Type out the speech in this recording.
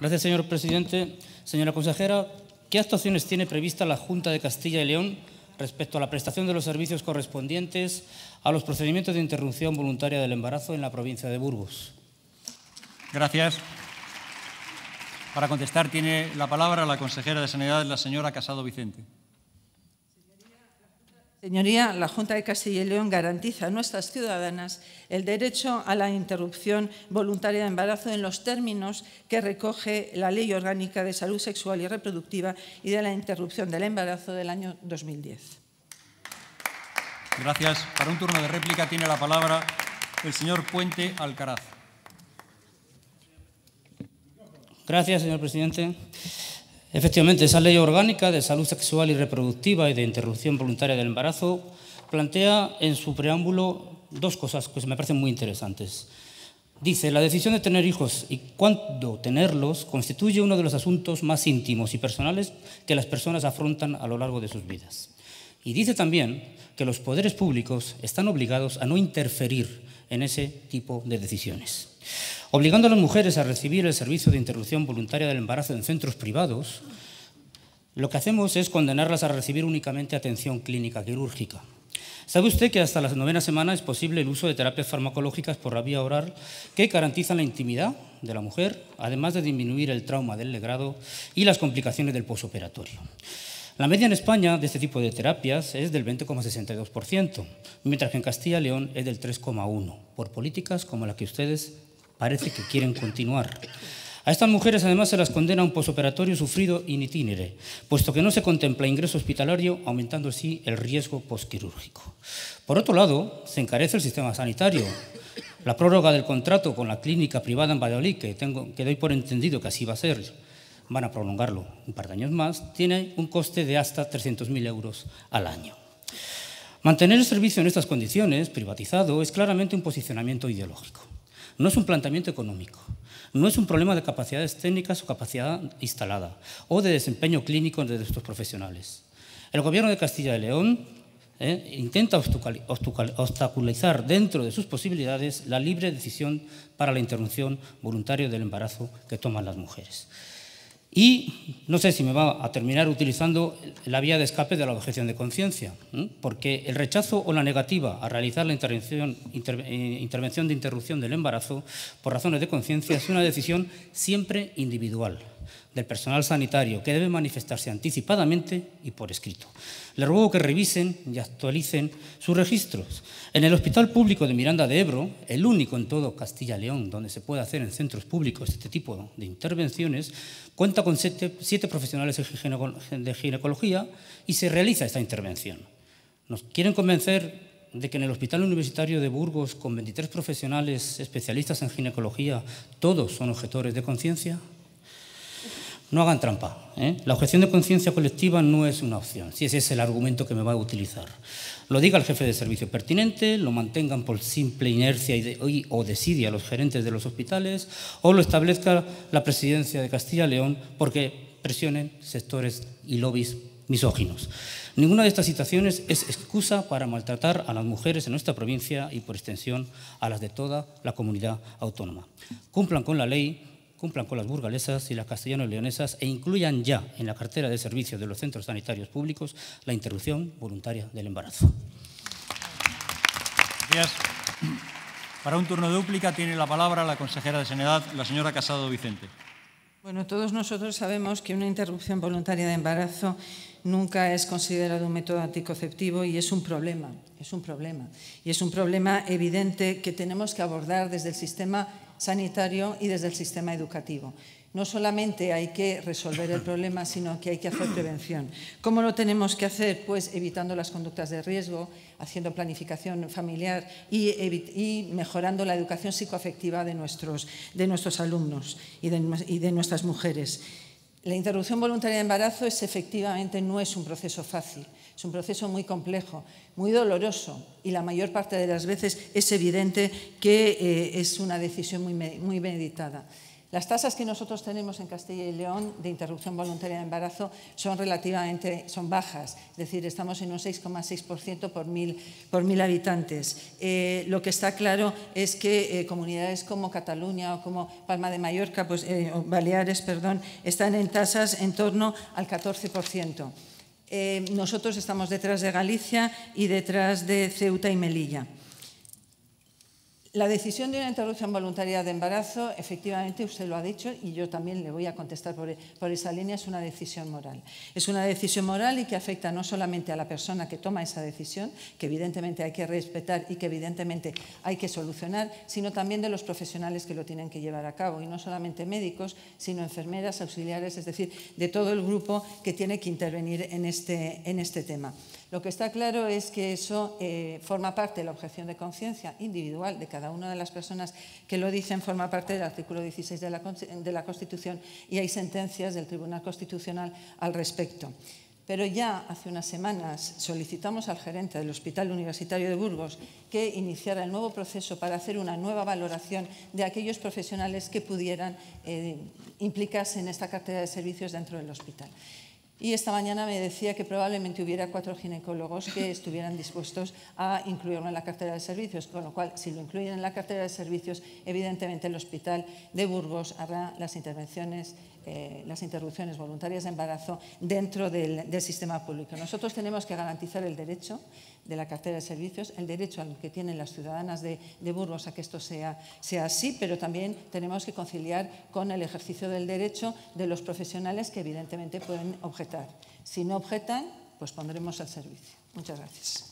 Gracias, señor presidente. Señora consejera, ¿qué actuaciones tiene prevista la Junta de Castilla y León respecto a la prestación de los servicios correspondientes a los procedimientos de interrupción voluntaria del embarazo en la provincia de Burgos? Gracias. Para contestar tiene la palabra la consejera de Sanidad, la señora Casado Vicente. Señoría, la Junta de Castilla y León garantiza a nuestras ciudadanas el derecho a la interrupción voluntaria de embarazo en los términos que recoge la Ley Orgánica de Salud Sexual y Reproductiva y de la interrupción del embarazo del año 2010. Gracias. Para un turno de réplica tiene la palabra el señor Puente Alcaraz. Gracias, señor presidente. Efectivamente, esa ley orgánica de salud sexual y reproductiva y de interrupción voluntaria del embarazo plantea en su preámbulo dos cosas que me parecen muy interesantes. Dice, la decisión de tener hijos y cuándo tenerlos constituye uno de los asuntos más íntimos y personales que las personas afrontan a lo largo de sus vidas. Y dice también que los poderes públicos están obligados a no interferir en ese tipo de decisiones. Obligando a las mujeres a recibir el servicio de interrupción voluntaria del embarazo en centros privados, lo que hacemos es condenarlas a recibir únicamente atención clínica quirúrgica. ¿Sabe usted que hasta la novena semana es posible el uso de terapias farmacológicas por la vía oral que garantizan la intimidad de la mujer, además de disminuir el trauma del legrado y las complicaciones del posoperatorio? La media en España de este tipo de terapias es del 20,62%, mientras que en Castilla y León es del 3,1%, por políticas como la que ustedes parece que quieren continuar. A estas mujeres además se las condena a un posoperatorio sufrido in itinere, puesto que no se contempla ingreso hospitalario, aumentando así el riesgo posquirúrgico. Por otro lado, se encarece el sistema sanitario. La prórroga del contrato con la clínica privada en Valladolid, que, tengo, que doy por entendido que así va a ser, van a prolongarlo un par de años más, tiene un coste de hasta 300.000 euros al año. Mantener el servicio en estas condiciones, privatizado, es claramente un posicionamiento ideológico. No es un planteamiento económico, no es un problema de capacidades técnicas o capacidad instalada o de desempeño clínico de estos profesionales. El Gobierno de Castilla y León eh, intenta obstaculizar dentro de sus posibilidades la libre decisión para la interrupción voluntaria del embarazo que toman las mujeres. Y no sé si me va a terminar utilizando la vía de escape de la objeción de conciencia, porque el rechazo o la negativa a realizar la intervención, eh, intervención de interrupción del embarazo por razones de conciencia es una decisión siempre individual del personal sanitario que debe manifestarse anticipadamente y por escrito. Les ruego que revisen y actualicen sus registros. En el Hospital Público de Miranda de Ebro, el único en todo Castilla y León donde se puede hacer en centros públicos este tipo de intervenciones, cuenta con siete, siete profesionales de ginecología y se realiza esta intervención. Nos quieren convencer de que en el Hospital Universitario de Burgos, con 23 profesionales especialistas en ginecología, todos son objetores de conciencia. No hagan trampa. ¿eh? La objeción de conciencia colectiva no es una opción, si ese es el argumento que me va a utilizar. Lo diga el jefe de servicio pertinente, lo mantengan por simple inercia o desidia los gerentes de los hospitales, o lo establezca la presidencia de Castilla y León porque presionen sectores y lobbies misóginos. Ninguna de estas situaciones es excusa para maltratar a las mujeres en nuestra provincia y, por extensión, a las de toda la comunidad autónoma. Cumplan con la ley, cumplan con las burgalesas y las castellano-leonesas e incluyan ya en la cartera de servicios de los centros sanitarios públicos la interrupción voluntaria del embarazo. Gracias. Para un turno de dúplica tiene la palabra la consejera de Sanidad, la señora Casado Vicente. Bueno, todos nosotros sabemos que una interrupción voluntaria de embarazo nunca es considerado un método anticonceptivo y es un problema, es un problema. Y es un problema evidente que tenemos que abordar desde el sistema sanitario y desde el sistema educativo. No solamente hay que resolver el problema, sino que hay que hacer prevención. ¿Cómo lo tenemos que hacer? Pues evitando las conductas de riesgo, haciendo planificación familiar y, mejorando la educación psicoafectiva de nuestros, de nuestros alumnos y y de nuestras mujeres. La interrupción voluntaria de embarazo es efectivamente no es un proceso fácil, es un proceso muy complejo, muy doloroso y la mayor parte de las veces es evidente que eh, es una decisión muy, muy meditada. Las tasas que nosotros tenemos en Castilla y León de interrupción voluntaria de embarazo son relativamente son bajas, es decir, estamos en un 6,6% por mil, por mil habitantes. Eh, lo que está claro es que eh, comunidades como Cataluña o como Palma de Mallorca, pues, eh, o Baleares, perdón, están en tasas en torno al 14%. nosotros estamos detrás de Galicia y detrás de Ceuta y Melilla. La decisión de una interrupción voluntaria de embarazo, efectivamente, usted lo ha dicho y yo también le voy a contestar por, esa línea, es una decisión moral. Es una decisión moral y que afecta no solamente a la persona que toma esa decisión, que evidentemente hay que respetar y que evidentemente hay que solucionar, sino también de los profesionales que lo tienen que llevar a cabo, y no solamente médicos, sino enfermeras, auxiliares, es decir, de todo el grupo que tiene que intervenir en este, este tema. Lo que está claro es que eso eh, forma parte de la objeción de conciencia individual de cada una de las personas que lo dicen, forma parte del artículo 16 de la, de la Constitución y hay sentencias del Tribunal Constitucional al respecto. Pero ya hace unas semanas solicitamos al gerente del Hospital Universitario de Burgos que iniciara el nuevo proceso para hacer una nueva valoración de aquellos profesionales que pudieran eh, implicarse en esta cartera de servicios dentro del hospital. Y esta mañana me decía que probablemente hubiera cuatro ginecólogos que estuvieran dispuestos a incluirlo en la cartera de servicios, con lo cual, si lo incluyen en la cartera de servicios, evidentemente el Hospital de Burgos hará las intervenciones eh, las interrupciones voluntarias de embarazo dentro del, sistema público. Nosotros tenemos que garantizar el derecho de la cartera de servicios, el derecho al que tienen las ciudadanas de, Burgos a que esto sea, sea así, pero también tenemos que conciliar con el ejercicio del derecho de los profesionales que evidentemente pueden objetar. Si no objetan, pues pondremos el servicio. Muchas gracias.